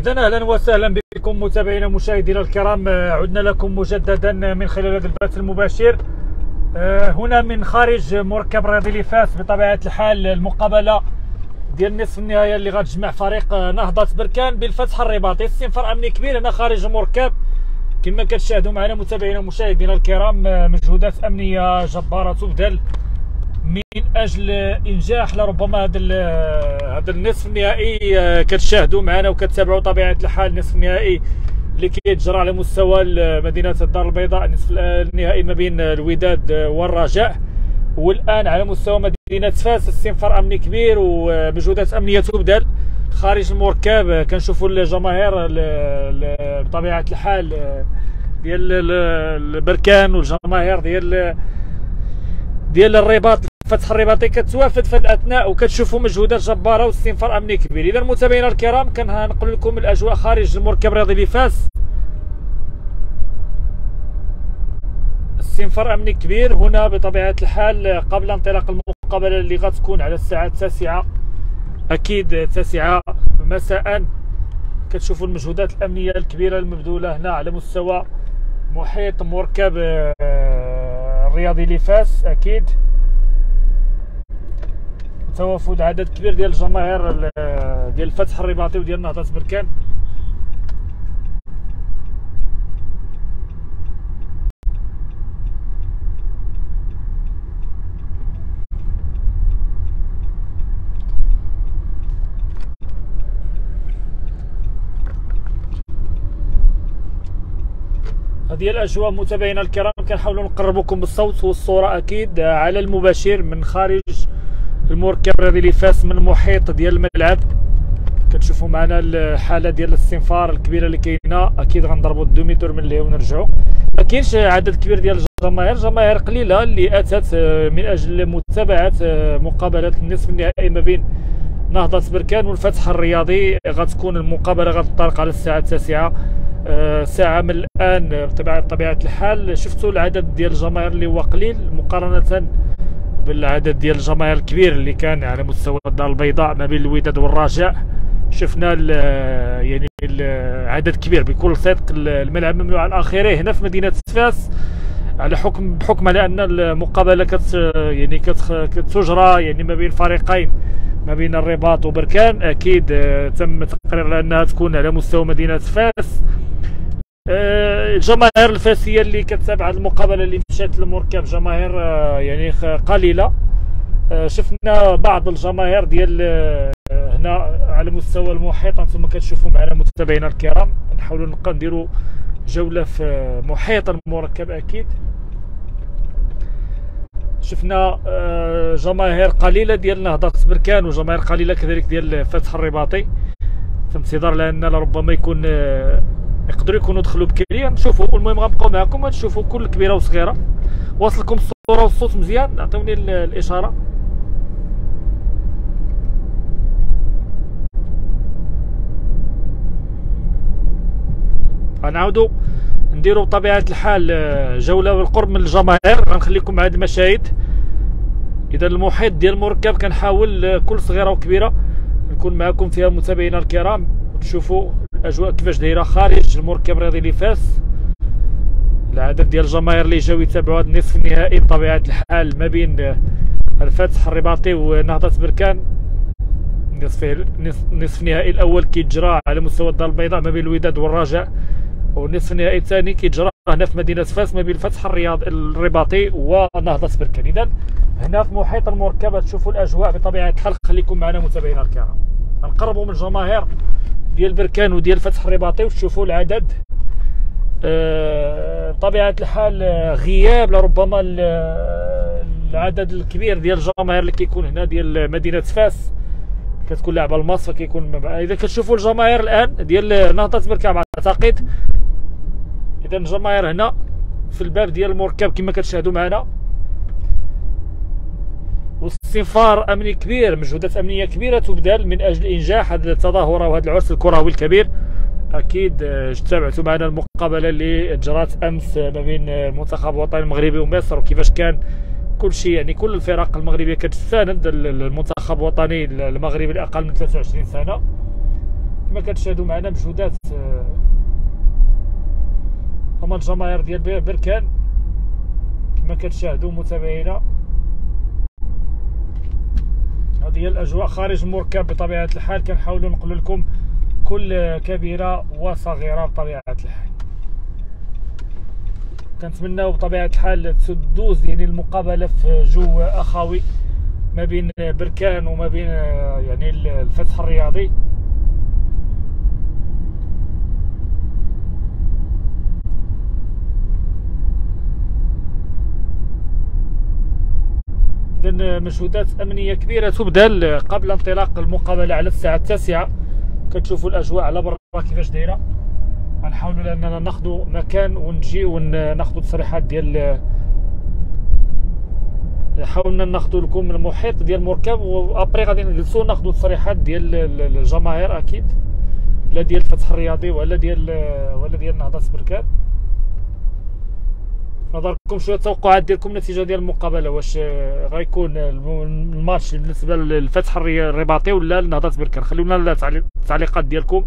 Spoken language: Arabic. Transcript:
إذا أهلا وسهلا بكم متابعينا مشاهدينا الكرام. آه، عدنا لكم مجددا من خلال هذا البث المباشر. آه، هنا من خارج مركب رياضي لفاس بطبيعة الحال المقابلة ديال نصف النهائي اللي غتجمع فريق آه، نهضة بركان بالفتح الرباطي. استنفار أمني كبير هنا خارج المركب كما كتشاهدوا معنا متابعينا مشاهدينا الكرام مجهودات أمنية جبارة تبذل. أجل انجاح لربما هذا هذا النصف النهائي آه، كتشاهدوا معنا وكتتابعوا طبيعة الحال. النصف النهائي اللي كيتجرى على مستوى مدينة الدار البيضاء النصف النهائي ما بين الوداد والرجاء. والآن على مستوى مدينة فاس استنفار أمني كبير ومجهودات أمنية تبذل خارج المركب كنشوفوا الجماهير بطبيعة الحال آه، ديال البركان والجماهير ديال ديال الرباط فتح الرباطي كتوافد في الأثناء وكتشوفوا مجهودات جباره واستنفار أمني كبير. إذا متابعينا الكرام كنقول لكم الأجواء. خارج المركب الرياضي لفاس استنفار أمني كبير. هنا بطبيعة الحال قبل انطلاق المقابلة اللي غتكون على الساعة التاسعة. أكيد التاسعة مساء. كتشوفوا المجهودات الأمنية الكبيرة المبذولة هنا على مستوى محيط مركب آه، الرياضي لفاس أكيد. توافد عدد كبير ديال الجماهير ديال الفتح الرباطي وديال نهضة بركان. هذه الأجواء متابعينا الكرام كنحاولوا نقربكم بالصوت والصورة أكيد على المباشر من خارج المركب اللي فاس من المحيط ديال الملعب. كتشوفوا معنا الحالة ديال الاستنفار الكبيرة اللي كاينة. أكيد غنضربوا ال demi-tour من اللي ونرجعوا. ما كاينش عدد كبير ديال الجماهير. جماهير قليلة اللي أتت آه، من أجل متابعة آه، مقابله النصف النهائي ما بين نهضة بركان والفتح الرياضي. غتكون المقابلة غتطرق على الساعة التاسعة آه، ساعة من الآن. بطبيعة الحال شفتوا العدد ديال الجماهير اللي هو قليل مقارنة بالعدد ديال الجماهير الكبير اللي كان على مستوى الدار البيضاء ما بين الوداد والرجاء شفنا يعني عدد كبير بكل صدق الملعب ممنوع على الاخره هنا في مدينة فاس على حكم بحكم على أن المقابلة كت يعني كتجرى يعني ما بين فريقين ما بين الرباط وبركان. أكيد تم تقرير أنها تكون على مستوى مدينة فاس آه، الجماهير الفاسية اللي كتابع المقابلة اللي مشات للمركب جماهير آه، يعني قليلة. آه، شفنا بعض الجماهير ديال هنا على مستوى المحيط. أنتم كتشوفوا معنا متابعينا الكرام. نحاولوا نديروا جولة في محيط المركب أكيد. شفنا جماهير قليلة ديال نهضة بركان وجماهير قليلة كذلك ديال فتح الرباطي. في انتظار لأن ربما يكون يقدروا يكونوا دخلوا بكريه نشوفوا المهم غنبقاو معكم. تشوفوا كل كبيرة وصغيرة. واصلكم الصورة والصوت مزيان. عطوني الإشارة. غنعاودوا نديروا بطبيعة الحال آه، جولة بالقرب من الجماهير. غنخليكم مع هذه المشاهد. إذا المحيط ديال المركب كنحاول آه، كل صغيرة وكبيرة نكون معكم فيها متابعينا الكرام. تشوفوا الاجواء كيفاش دايرة خارج المركب الرياضي اللي فاس. العدد ديال الجماهير اللي جاو يتابعوا هذا النصف النهائي بطبيعة الحال ما بين الفتح الرباطي ونهضة بركان. نصف نصف النهائي الأول كيتجرى على مستوى الدار البيضاء ما بين الوداد والرجاء والنصف النهائي الثاني كيتجرى هنا في مدينة فاس ما بين الفتح الرياض الرباطي ونهضة بركان. اذا هنا في محيط المركبه تشوفوا الأجواء بطبيعة الحال. خليكم معنا متابعينا الكرام. نقربوا من الجماهير. ديال بركان وديال فتح الرباطي وتشوفوا العدد. آه، بطبيعة الحال آه، غياب لربما العدد الكبير ديال الجماهير اللي كيكون هنا ديال مدينة فاس. كتكون لعبه المصر كيكون إذا كتشوفوا الجماهير الآن ديال نهضة بركان أعتقد إذا الجماهير هنا في الباب ديال المركب كما كتشاهدوا معنا. واستنفار امني كبير مجهودات أمنية كبيرة تبذل من أجل إنجاح هذا التظاهره وهذا العرس الكروي الكبير. أكيد آه، تابعتوا معنا المقابلة اللي جرات أمس ما بين المنتخب الوطني المغربي ومصر وكيفاش كان. كل شيء يعني كل الفرق المغربية كتستند المنتخب الوطني المغربي لأقل من 23 سنة. كما كتشاهدوا معنا مجهودات هما الجماهير ديال بركان كما كتشاهدوا متابعينا. هذه الأجواء. خارج المركب بطبيعة الحال كنحاولوا نقول لكم كل كبيرة وصغيرة بطبيعة الحال. كنتمناو بطبيعة الحال تدوز يعني المقابلة في جو أخوي ما بين بركان وما بين يعني الفتح الرياضي. إذن مجهودات أمنية كبيرة تبذل قبل انطلاق المقابلة على الساعة التاسعة. كتشوفوا الأجواء على برا كيفاش دايرة. غنحاولوا أننا ناخذوا مكان ونجي وناخذوا تصريحات ديال حاولنا ناخذوا لكم المحيط ديال المركب وأبري غادي نجلسوا ناخذوا تصريحات ديال الجماهير أكيد. لا ديال الفتح الرياضي ولا ديال ولا ديال نهضة بركان نظركم شوية التوقعات ديالكم النتيجة ديال المقابلة؟ واش غيكون الماتش بالنسبة للفتح الرباطي ولا لنهضة بركان خلونا التعليقات ديالكم.